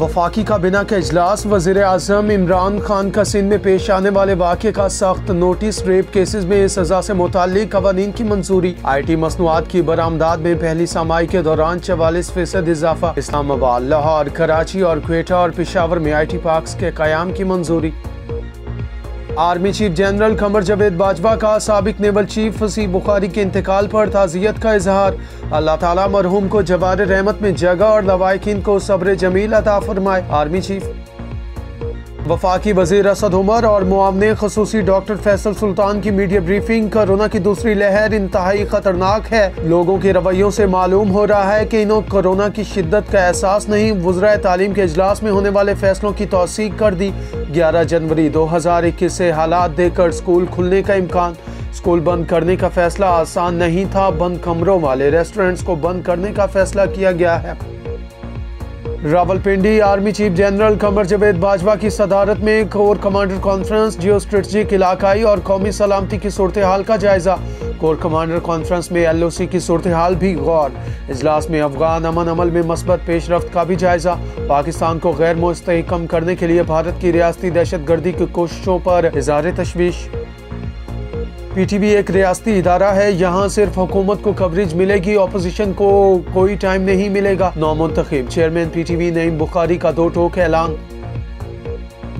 वफाकी काबीना का अजलास वज़ीर अजम इमरान खान का सिंध में पेश आने वाले वाक़े का सख्त नोटिस, रेप केसेज में सजा से मुतल कवानीन की मंजूरी। आई टी मसनूआत की बरामदाद में पहली समाई के दौरान चवालीस फ़ीसद इजाफा। इस्लामाबाद, लाहौर, कराची और क्वेटा और पिशावर में आई टी पार्क के क्याम की मंजूरी। Army chief general Qamar Javed Bajwa का सबक नेवल चीफ फसी बुखारी के इंतकाल पर ताज़ियत का इजहार। अल्लाह ताला मरहूम को जवार रहमत में जगह और लवाकिन को सब्र जमील अता फरमाए। आर्मी चीफ वफाकी वज़ीर असद उमर और मुआवन खसूसी डॉक्टर फैसल सुल्तान की मीडिया ब्रीफिंग कोरोना की दूसरी लहर इंतहाई खतरनाक है। लोगों के रवैयों से मालूम हो रहा है कि इन्होंने कोरोना की शिद्दत का एहसास नहीं वज्रा तालीम के अजलास में होने वाले फैसलों की तोसीक कर दी। ग्यारह जनवरी दो हज़ार इक्कीस से हालात देकर स्कूल खुलने का इम्कान। स्कूल बंद करने का फैसला आसान नहीं था, बंद कमरों वाले रेस्टोरेंट्स को बंद करने का फैसला किया गया है। Rawalpindi army chief general Qamar Javed Bajwa की सदारत में corps commander conference, geostrategic इलाकाई और कौमी सलामती की सूरत हाल का जायजा। कोर कमांडर कॉन्फ्रेंस में एल ओ सी की सूरत हाल भी गौर। इजलास में अफगान अमन अमल में मस्बत पेशरफ का भी जायजा। पाकिस्तान को गैर मुस्तकम करने के लिए भारत की रियासती दहशत गर्दी की कोशिशों पर इजहार तशवीश। पीटीवी एक रियासती इदारा है। यहाँ सिर्फ़ हुकूमत को कवरेज मिलेगी अपोजिशन को कोई टाइम नहीं मिलेगा। नौ मुंतखब चेयरमैन पीटीवी नईम बुखारी का दो टोक ऐलान।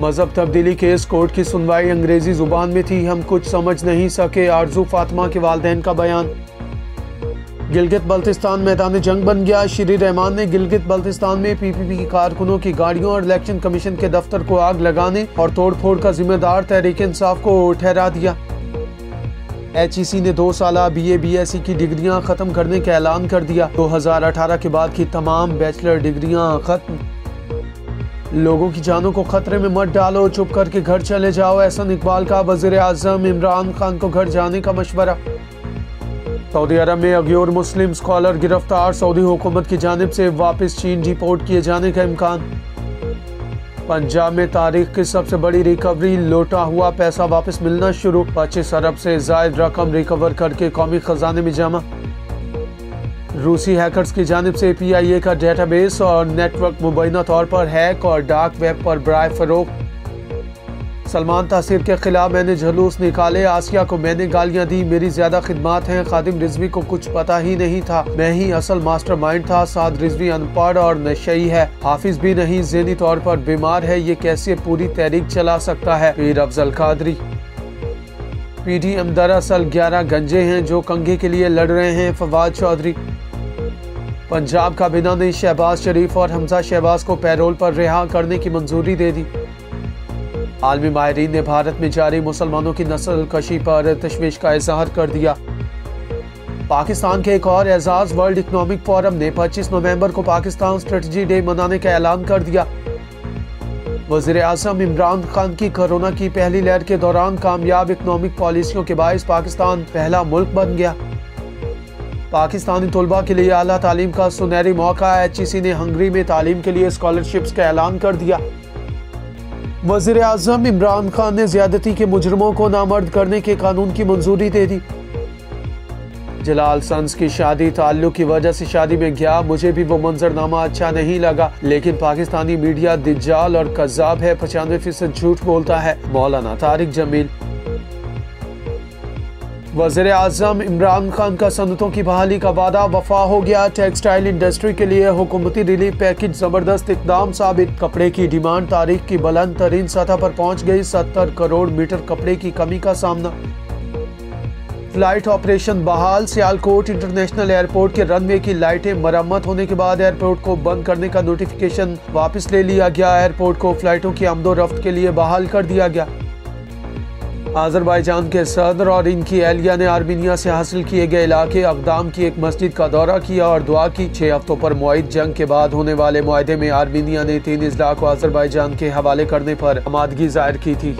मज़हब तब्दीली केस कोर्ट की सुनवाई अंग्रेज़ी ज़ुबान में थी। हम कुछ समझ नहीं सके, आरज़ू फातिमा के वालदेन का बयान। गिलगित बल्तिस्तान मैदान जंग बन गया। श्री रहमान ने गिलगित बल्तिस्तान में पीपीपी की कारकुनों की गाड़ियों और इलेक्शन कमीशन के दफ्तर को आग लगाने और तोड़फोड़ का जिम्मेदार तहरीक इंसाफ को ठहरा दिया। एच ई सी ने दो साल B A B S C की डिग्रियाँ खत्म करने का ऐलान कर दिया। 2018 के बाद की तमाम बैचलर डिग्रियाँ खत्म। लोगों की जानों को खतरे में मत डालो, चुप करके घर चले जाओ। एहसन इकबाल का वज़ीर आज़म इमरान खान को घर जाने का मशवरा। सऊदी अरब में अग्योर मुस्लिम स्कॉलर गिरफ़्तार। सऊदी हुकूमत की जानब से वापस चीन डिपोर्ट किए जाने का इम्कान। पंजाब में तारीख की सबसे बड़ी रिकवरी लौटा हुआ पैसा वापस मिलना शुरू। पच्चीस अरब से जायद रकम रिकवर करके कौमी खजाने में जमा। रूसी हैकर्स की जानब से पी आई ए का डेटाबेस और नेटवर्क मुबैना तौर पर हैक और डार्क वेब पर ब्राय फरोख सलमान तासीर के खिलाफ मैंने जलूस निकाले, आसिया को मैंने गालियाँ दी, मेरी ज़्यादा खिदमात हैं। खादिम रिजवी को कुछ पता ही नहीं था। मैं ही असल मास्टर माइंड था, साद रिजवी अनपढ़ और नशई है। हाफिज भी नहीं जहनी तौर पर बीमार है। ये कैसे पूरी तहरीक चला सकता है? Pir Afzal Qadri P D M दरअसल ग्यारह गंजे हैं जो कंगे के लिए लड़ रहे हैं। फवाद चौधरी। पंजाब काबीना ने शहबाज शरीफ और हमजा शहबाज को पैरोल पर रिहा करने की मंजूरी दे दी। आलमी माहरीन ने भारत में जारी मुसलमानों की नस्ल कशी पर तशवीश का इजहार कर दिया। पाकिस्तान के एक और एजाज वर्ल्ड इकनॉमिक फोरम ने 25 नवंबर को पाकिस्तान स्ट्रेटजी डे मनाने का ऐलान कर दिया। वज़ीर अजम इमरान खान की कोरोना की पहली लहर के दौरान कामयाब इकनॉमिक पॉलिसियों के बायस पाकिस्तान पहला मुल्क बन गया। पाकिस्तानी तलबा के लिए अला तालीम का सुनहरी मौका एच ई सी ने हंगरी में तालीम के लिए स्कॉलरशिप्स का ऐलान कर दिया। वज़ीर अजम इमरान खान ने ज्यादती के मुजरमों को नामर्द करने के कानून की मंजूरी दे दी। जलाल सन्स की शादी, ताल्लुक की वजह से शादी में गया मुझे भी वो मंजरनामा अच्छा नहीं लगा। लेकिन पाकिस्तानी मीडिया दिज्जाल और कजाब है, पचानवे फ़ीसद झूठ बोलता है। मौलाना तारिक जमील। वज़ीर आज़म इमरान खान का सनतों की बहाली का वादा, वफा हो गया। टेक्सटाइल इंडस्ट्री के लिए हुकूमती रिलीफ पैकेज ज़बरदस्त इकदाम साबित। कपड़े की डिमांड तारीख की बुलंद तरीन सतह पर पहुँच गई। सत्तर करोड़ मीटर कपड़े की कमी का सामना। फ़्लाइट ऑपरेशन बहाल। सियालकोट इंटरनेशनल एयरपोर्ट के रनवे की लाइटें मरम्मत होने के बाद एयरपोर्ट को बंद करने का नोटिफिकेशन वापस ले लिया गया। एयरपोर्ट को फ्लाइटों की आमदोरफ्त के लिए बहाल कर दिया गया। आजरबाईजान के सदर और इनकी एहलिया ने आर्मीनिया से हासिल किए गए इलाके अकदाम की एक मस्जिद का दौरा किया और दुआ की। छः हफ्तों पर मुआद जंग के बाद होने वाले माहे में आर्मीनिया ने तीन अजला को आजरबाईजान के हवाले करने पर आमादगी ज़ाहिर की थी।